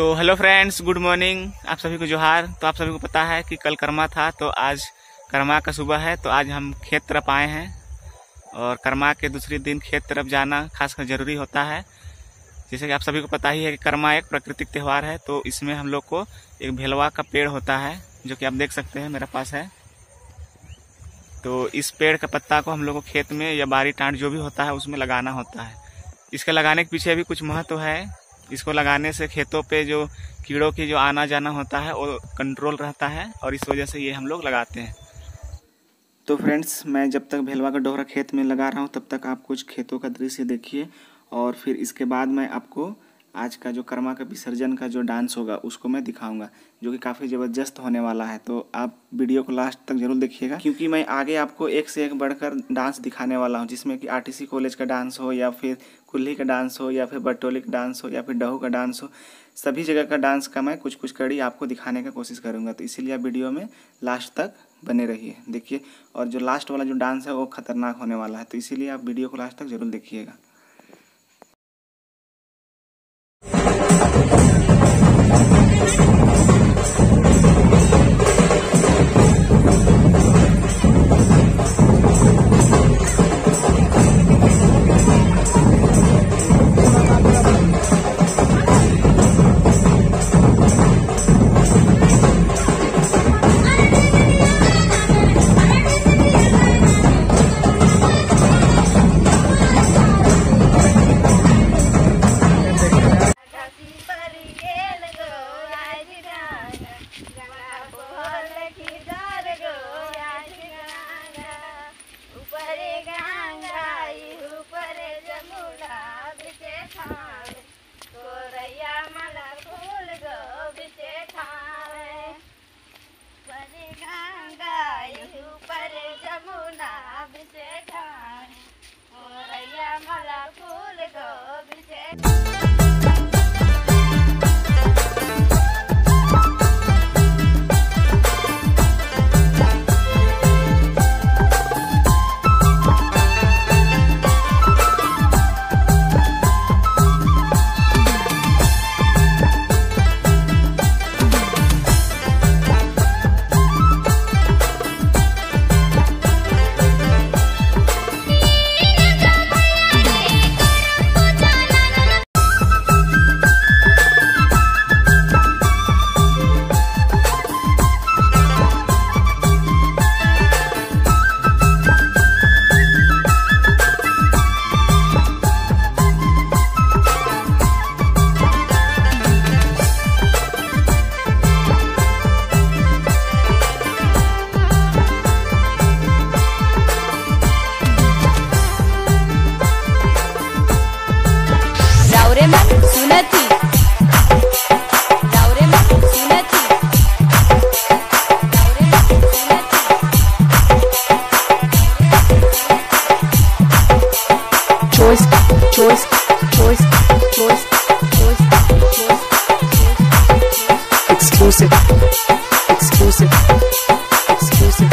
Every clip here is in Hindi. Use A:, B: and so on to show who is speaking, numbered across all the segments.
A: तो हेलो फ्रेंड्स गुड मॉर्निंग आप सभी को जोहार। तो आप सभी को पता है कि कल कर्मा था तो आज कर्मा का सुबह है तो आज हम खेत तरफ़ आए हैं। और कर्मा के दूसरे दिन खेत तरफ़ जाना खासकर ज़रूरी होता है। जैसे कि आप सभी को पता ही है कि कर्मा एक प्राकृतिक त्यौहार है तो इसमें हम लोग को एक भेलवा का पेड़ होता है, जो कि आप देख सकते हैं मेरे पास है। तो इस पेड़ का पत्ता को हम लोग को खेत में या बारी टाँट जो भी होता है, उसमें लगाना होता है। इसके लगाने के पीछे भी कुछ महत्व है। इसको लगाने से खेतों पे जो कीड़ों की जो आना जाना होता है, वो कंट्रोल रहता है और इस वजह से ये हम लोग लगाते हैं। तो फ्रेंड्स मैं जब तक भेलवा का डोहरा खेत में लगा रहा हूँ, तब तक आप कुछ खेतों का दृश्य देखिए और फिर इसके बाद मैं आपको आज का जो कर्मा का विसर्जन का जो डांस होगा, उसको मैं दिखाऊँगा, जो कि काफ़ी ज़बरदस्त होने वाला है। तो आप वीडियो को लास्ट तक ज़रूर देखिएगा, क्योंकि मैं आगे आपको एक से एक बढ़कर डांस दिखाने वाला हूँ, जिसमें कि आरटीसी कॉलेज का डांस हो, या फिर कुल्ली का डांस हो, या फिर बटोली का डांस हो, या फिर डहू का डांस हो, सभी जगह का डांस का मैं कुछ कुछ कड़ी आपको दिखाने का कोशिश करूँगा। तो इसीलिए आप वीडियो में लास्ट तक बने रहिए, देखिए। और जो लास्ट वाला जो डांस है, वो खतरनाक होने वाला है तो इसीलिए आप वीडियो को लास्ट तक ज़रूर देखिएगा।
B: Choice, choice, choice, choice, choice, exclusive, exclusive, exclusive.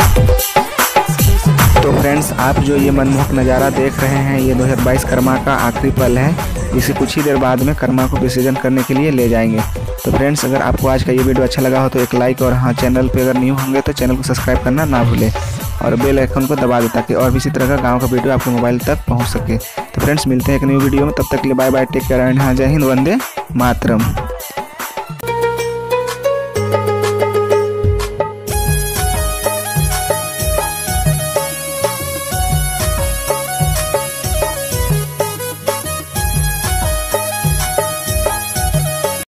A: तो फ्रेंड्स आप जो ये मनमोहक नज़ारा देख रहे हैं ये 2022 कर्मा का आखिरी पल है। इसे कुछ ही देर बाद में कर्मा को विसर्जन करने के लिए ले जाएँगे। तो फ्रेंड्स अगर आपको आज का ये वीडियो अच्छा लगा हो तो एक लाइक और हाँ चैनल पे अगर न्यू होंगे तो चैनल को सब्सक्राइब करना ना भूलें। और बेल आइकन को दबा दें ताकि और भी इसी तरह का गाँव का वीडियो आपके मोबाइल तक पहुँच सके। फ्रेंड्स मिलते हैं एक न्यू वीडियो में, तब तक के लिए bye bye take care and हाँ जय हिंद, वंदे मातरम।